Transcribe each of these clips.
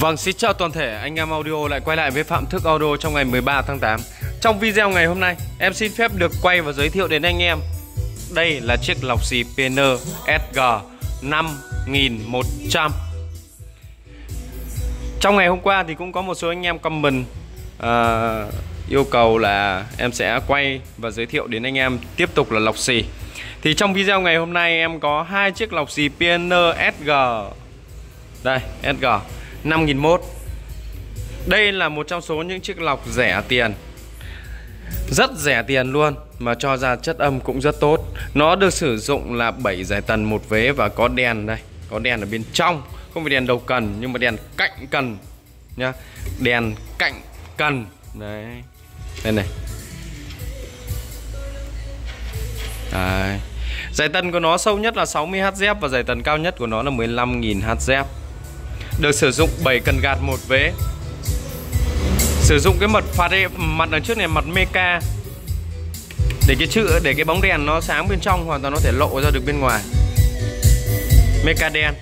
Vâng, xin chào toàn thể anh em audio lại quay lại với Phạm Thức Audio trong ngày 13 tháng 8 Trong video ngày hôm nay, em xin phép được quay và giới thiệu đến anh em. Đây là chiếc lọc xì PN SG 5100 Trong ngày hôm qua thì cũng có một số anh em comment uh, yêu cầu là em sẽ quay và giới thiệu đến anh em tiếp tục là lọc xì. Thì trong video ngày hôm nay em có hai chiếc lọc xì PN SG Đây, SG 5001 Đây là một trong số những chiếc lọc rẻ tiền. Rất rẻ tiền luôn, Mà cho ra chất âm cũng rất tốt. Nó được sử dụng là 7 giải tần một vế Và có đèn đây. Có đèn ở bên trong, Không phải đèn đầu cần, Nhưng mà đèn cạnh cần, nhá. Đèn cạnh cần. Đấy. Đây này. Đấy. Giải tần của nó sâu nhất là 60Hz Và giải tần cao nhất của nó là 15.000Hz được sử dụng 7 cần gạt một vế. Sử dụng cái mật phạt ấy, mặt đằng trước này mặt meca để cái chữ để cái bóng đèn nó sáng bên trong hoàn toàn nó thể lộ ra được bên ngoài. Meca đen.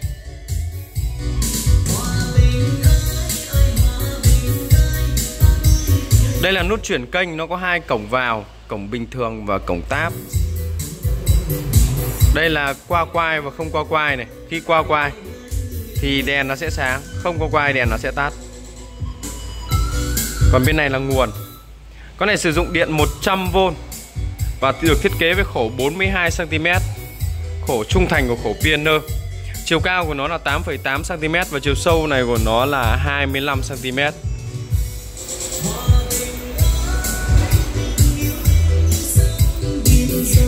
Đây là nút chuyển kênh nó có hai cổng vào cổng bình thường và cổng táp đây là qua quai và không qua quai này. Khi qua quai thì đèn nó sẽ sáng không có quai đèn nó sẽ tắt. Còn bên này là nguồn. Con này sử dụng điện 100V và được thiết kế với khổ 42cm khổ trung thành của khổ Pioneer. Chiều cao của nó là 8,8cm và chiều sâu này của nó là 25cm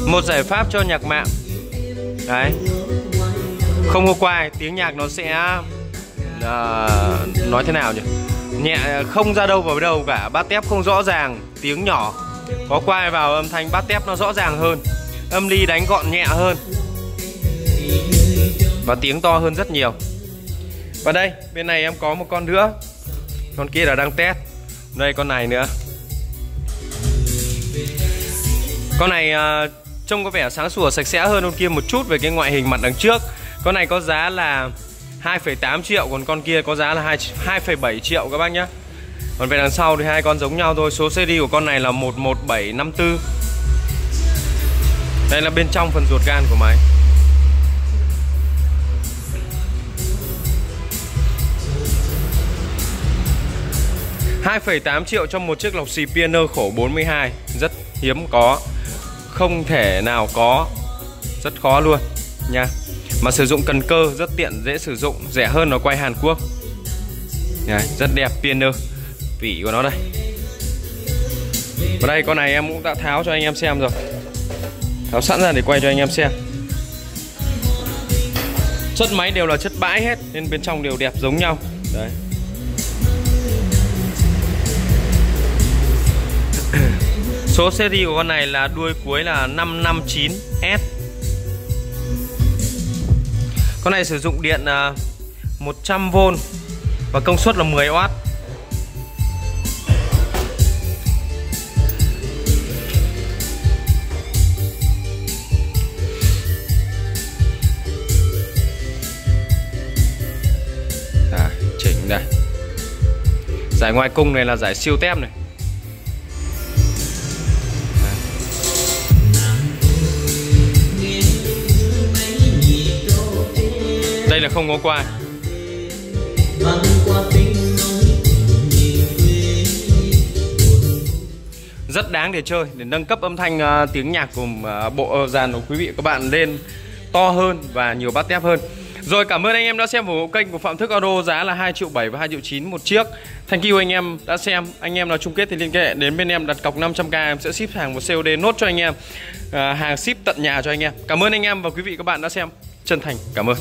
một giải pháp cho nhạc mạng. Đấy không có quai tiếng nhạc nó sẽ uh, nói thế nào nhỉ? Nhẹ không ra đâu vào đâu cả. Bát tép không rõ ràng tiếng nhỏ. Có quai vào âm thanh bát tép nó rõ ràng hơn. Âm ly đánh gọn nhẹ hơn. Và tiếng to hơn rất nhiều. Và đây bên này em có một con nữa. Con kia là đang test. Đây con này nữa. Con này uh, trông có vẻ sáng sủa sạch sẽ hơn con kia một chút về cái ngoại hình mặt đằng trước con này có giá là 2,8 triệu Còn con kia có giá là 2,7 triệu các bác nhé Còn về đằng sau thì hai con giống nhau thôi. Số cd của con này là 11754 Đây là bên trong phần ruột gan của máy. hai phẩy tám triệu cho một chiếc lọc xì piano khổ 42 Rất hiếm có. Không thể nào có. Rất khó luôn nha mà sử dụng cần cơ rất tiện dễ sử dụng rẻ hơn nó quay Hàn Quốc. Đấy, rất đẹp piano vỉ của nó đây. Và đây con này em cũng đã tháo cho anh em xem rồi. Tháo sẵn ra để quay cho anh em xem. Chất máy đều là chất bãi hết nên bên trong đều đẹp giống nhau. Đấy. Số series của con này là đuôi cuối là 559S con này sử dụng điện à, 100V và công suất là 10W à, chỉnh đây. Giải ngoài cung này là giải siêu tem này. Đây là không có quai rất đáng để chơi để nâng cấp âm thanh uh, tiếng nhạc của uh, bộ ờ, dàn của quý vị các bạn lên to hơn và nhiều bát tép hơn rồi cảm ơn anh em đã xem ủng hộ kênh của Phạm Thức Auto giá là 2 triệu 7 và 2 triệu 9 một chiếc. Thank you anh em đã xem. Anh em nào chung kết thì liên hệ đến bên em đặt cọc 500k em sẽ ship hàng một COD nốt cho anh em. À, hàng ship tận nhà cho anh em. Cảm ơn anh em và quý vị các bạn đã xem. Chân thành cảm ơn.